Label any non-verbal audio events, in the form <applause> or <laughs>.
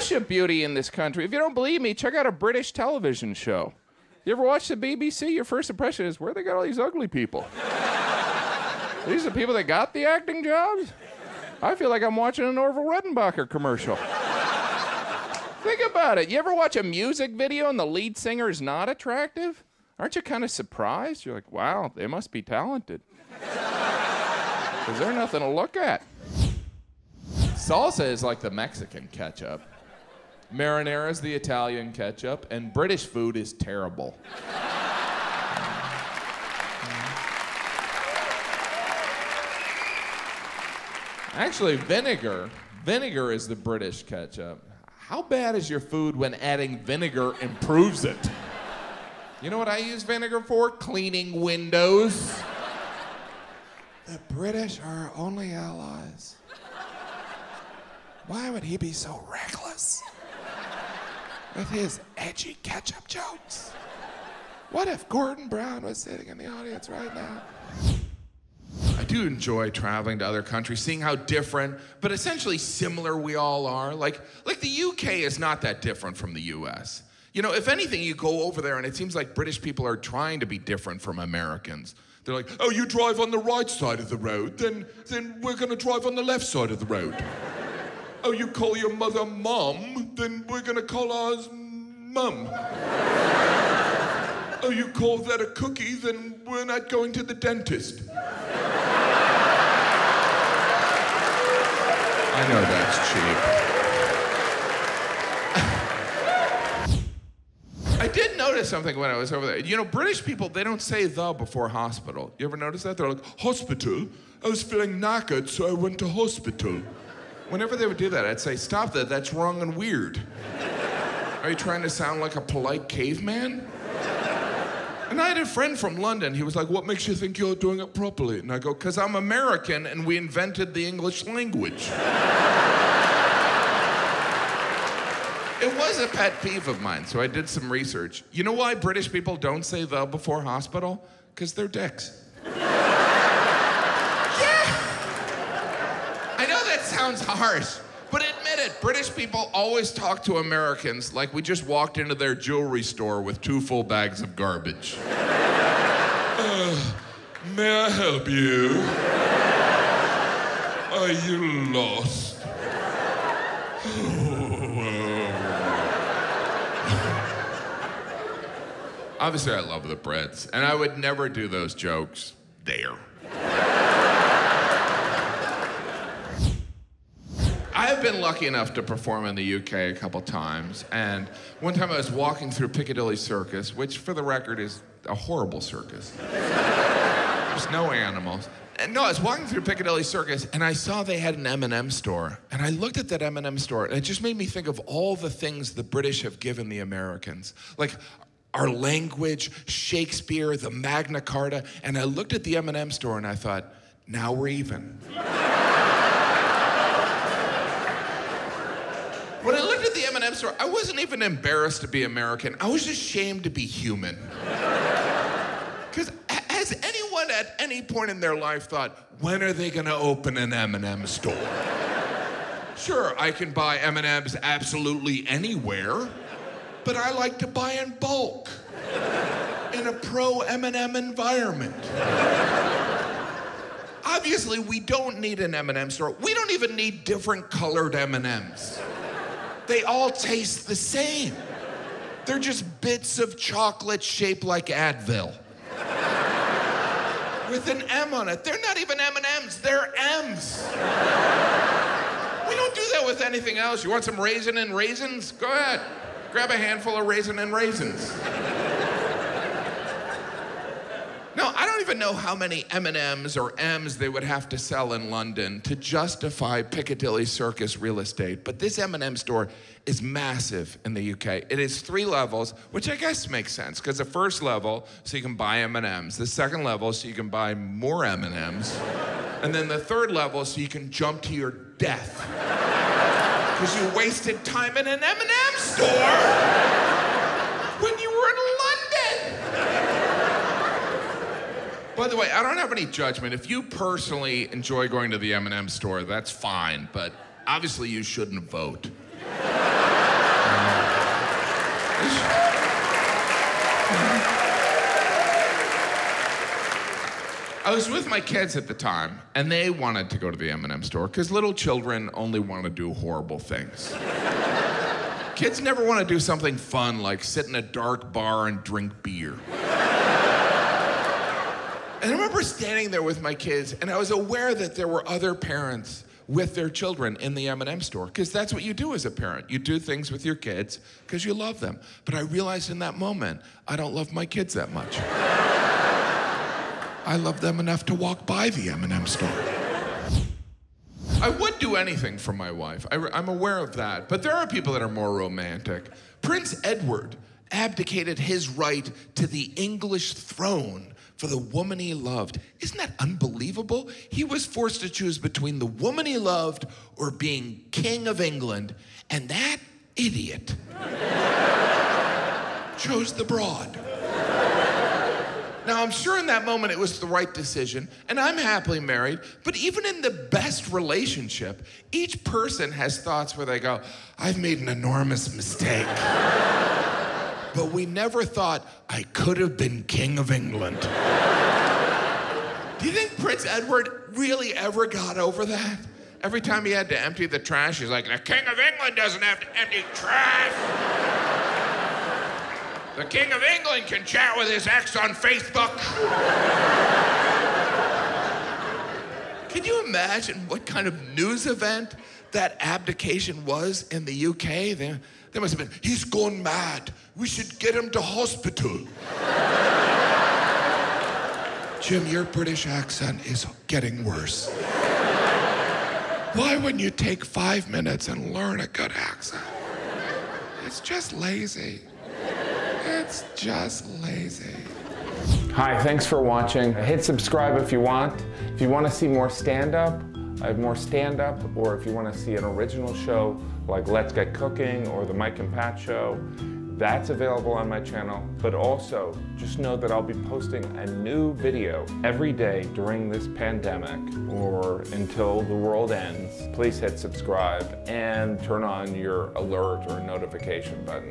worship beauty in this country. If you don't believe me, check out a British television show. You ever watch the BBC? Your first impression is where they got all these ugly people. <laughs> these are the people that got the acting jobs. I feel like I'm watching an Orville Redenbacher commercial. <laughs> Think about it. You ever watch a music video and the lead singer is not attractive? Aren't you kind of surprised? You're like, wow, they must be talented. <laughs> Is there nothing to look at? Salsa is like the Mexican ketchup. Marinara is the Italian ketchup, and British food is terrible. Actually, vinegar, vinegar is the British ketchup. How bad is your food when adding vinegar improves it? You know what I use vinegar for? Cleaning windows. The British are our only allies. Why would he be so reckless? With his edgy ketchup jokes. What if Gordon Brown was sitting in the audience right now? I do enjoy traveling to other countries, seeing how different, but essentially similar we all are. Like, like the UK is not that different from the US. You know, if anything, you go over there and it seems like British people are trying to be different from Americans. They're like, oh, you drive on the right side of the road, then, then we're gonna drive on the left side of the road. Oh, you call your mother mom, then we're gonna call ours mum. oh, you call that a cookie, then we're not going to the dentist. I know that's cheap. I did notice something when I was over there. You know, British people, they don't say the before hospital. You ever notice that? They're like, hospital? I was feeling knackered, so I went to hospital. Whenever they would do that, I'd say, stop that, that's wrong and weird. Are you trying to sound like a polite caveman? And I had a friend from London. He was like, What makes you think you're doing it properly? And I go, Because I'm American and we invented the English language. it was a pet peeve of mine, so I did some research. You know why British people don't say the before hospital? Because they're dicks. yeah! I know that sounds harsh. But admit it, British people always talk to Americans like we just walked into their jewelry store with two full bags of garbage. uh, may I help you? Are you lost? Obviously, I love the Brits, and I would never do those jokes there. I've been lucky enough to perform in the UK a couple times, and one time I was walking through Piccadilly Circus, which, for the record, is a horrible circus. There's no animals. And no, I was walking through Piccadilly Circus, and I saw they had an M&M store, and I looked at that M&M store, and it just made me think of all the things the British have given the Americans, like our language, Shakespeare, the Magna Carta, and I looked at the M&M store, and I thought, now we're even. When I looked at the M&M store, I wasn't even embarrassed to be American. I was just ashamed to be human. <laughs> Because has anyone at any point in their life thought, when are they going to open an M&M store? sure, I can buy M&Ms absolutely anywhere, but I like to buy in bulk in a pro M&M environment. Obviously, we don't need an M&M store. We don't even need different colored M&Ms they all taste the same. They're just bits of chocolate shaped like Advil. With an M on it. They're not even M&Ms, they're M's. We don't do that with anything else. You want some raisin and raisins? Go ahead. Grab a handful of raisin and raisins. No, I don't even know how many M&Ms or M's they would have to sell in London to justify Piccadilly Circus real estate. But this M&M store is massive in the UK. It is three levels, which I guess makes sense because the first level, so you can buy M&Ms. The second level, so you can buy more M&Ms. and then the third level, so you can jump to your death. Because you wasted time in an M&M store. By the way, I don't have any judgment. If you personally enjoy going to the M&M store, that's fine, but obviously you shouldn't vote. <laughs> I was with my kids at the time, and they wanted to go to the M&M store because little children only want to do horrible things. kids never want to do something fun like sit in a dark bar and drink beer. And I remember standing there with my kids, and I was aware that there were other parents with their children in the M&M store because that's what you do as a parent. You do things with your kids because you love them. But I realized in that moment, I don't love my kids that much. I love them enough to walk by the M&M store. I would do anything for my wife. I, am aware of that. But there are people that are more romantic. Prince Edward abdicated his right to the English throne for the woman he loved. Isn't that unbelievable? He was forced to choose between the woman he loved or being king of England, and that idiot <laughs> chose the broad. Now, I'm sure in that moment it was the right decision, and I'm happily married, but even in the best relationship, each person has thoughts where they go, I've made an enormous mistake. <laughs> but we never thought I could have been King of England. Do you think Prince Edward really ever got over that? Every time he had to empty the trash, he's like, the King of England doesn't have to empty trash. The King of England can chat with his ex on Facebook. can you imagine what kind of news event that abdication was in the UK? There, there must have been, he's gone mad. We should get him to hospital. <laughs> Jim, your British accent is getting worse. Why wouldn't you take five minutes and learn a good accent? It's just lazy. It's just lazy. Hi, thanks for watching. Hit subscribe if you want. If you want to see more stand-up, I have more stand-up, or if you want to see an original show like Let's Get Cooking or The Mike and Pat Show, that's available on my channel. But also, just know that I'll be posting a new video every day during this pandemic or until the world ends. Please hit subscribe and turn on your alert or notification button.